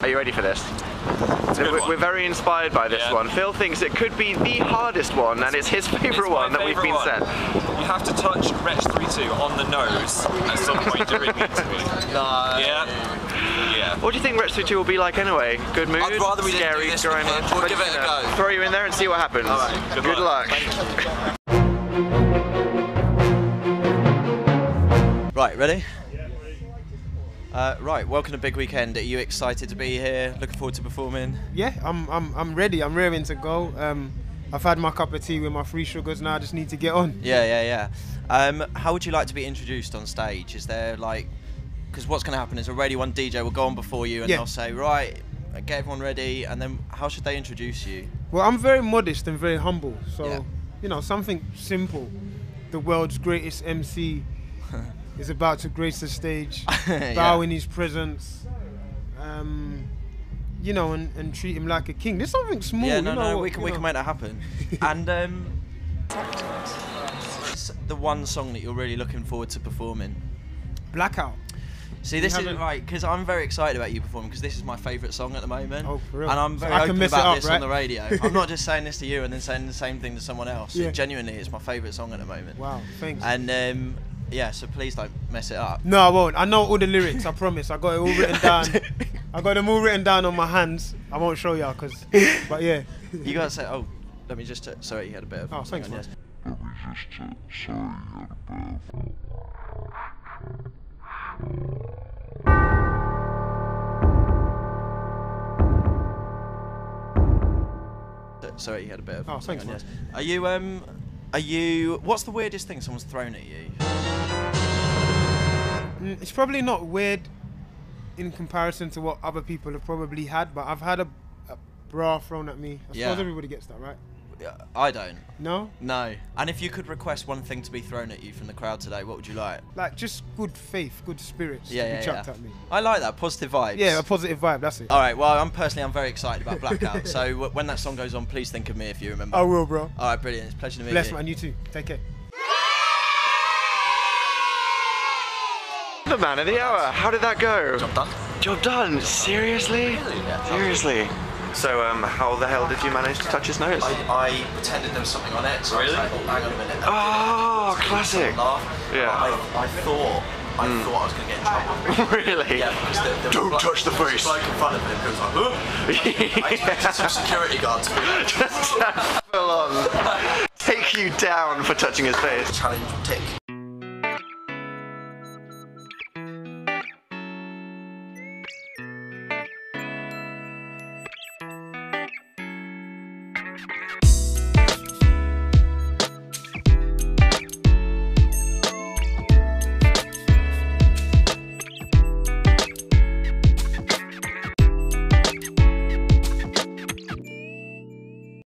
Are you ready for this? We're, we're very inspired by this Yeah. one. Phil thinks it could be the hardest one, and it's his favourite one that we've been one. sent. You have to touch Wretch 32 on the nose at some point during the interview. No. Yeah. Yeah. What do you think Wretch 32 will be like anyway? Good mood? I'd rather we didn't scary, do this grimy? We'll But, give it a know, go. Throw you in there and see what happens. All right, Good, good luck. luck. Right, ready? Uh, right, welcome to Big Weekend. Are you excited to be here? Looking forward to performing? Yeah, I'm I'm I'm ready. I'm raring to go. Um, I've had my cup of tea with my free sugars. Now I just need to get on. Yeah, yeah, yeah. Um, how would you like to be introduced on stage? Is there like, because what's going to happen is a Radio 1 DJ will go on before you and Yeah. they'll say, right, get everyone ready, and then how should they introduce you? Well, I'm very modest and very humble. So, Yeah. you know, something simple. The world's greatest MC is about to grace the stage, Yeah. bow in his presence. Um, you know, and, and treat him like a king. There's something small. yeah, you know no, what- we can we know. can make that happen. and um, the one song that you're really looking forward to performing. Blackout. See, this is right because I'm very excited about you performing because this is my favourite song at the moment. Oh, for real? And I'm very can open about up, this right? on the radio. I'm not just saying this to you and then saying the same thing to someone else. Yeah. Genuinely, it's my favourite song at the moment. Wow, thanks. And um, yeah, so please don't mess it up. No, I won't. I know all the lyrics. I promise. I got it all written down. I got them all written down on my hands. I won't show y'all, cause. But yeah. You gotta say, oh, let me just. Uh, sorry, you had a bit of. Oh, thanks, hang on, man. yes. Sorry, you had a bit of. Oh, hang thanks, man. Are you um? Are you? What's the weirdest thing someone's thrown at you? Mm, It's probably not weird in comparison to what other people have probably had, but I've had a, a bra thrown at me. I Yeah. suppose everybody gets that, right? Yeah, I don't. No? No. And if you could request one thing to be thrown at you from the crowd today, what would you like? Like just good faith, good spirits Yeah, to yeah, be chucked yeah. at me. I like that positive vibes. Yeah, a positive vibe. That's it. All right. Well, I'm personally I'm very excited about Blackout. so w- when that song goes on, please think of me if you remember. I will, bro. All right, brilliant. It's a pleasure to meet Bless you. man, you too. Take care. The man of the hour. How did that go? Job done. Job done. Seriously? Seriously. So, um, how the hell did you manage to touch his nose? I, I pretended there was something on it. So Really? I was like, oh, hang on a minute. Oh, classic. Yeah. I, I thought I thought I was going to get in trouble. really? Yeah, because there, there Don't was touch the bloke- face. bloke in front of him who was like, huh? I expected some security guards to be like, Just full on. Take you down for touching his face. challenge tick.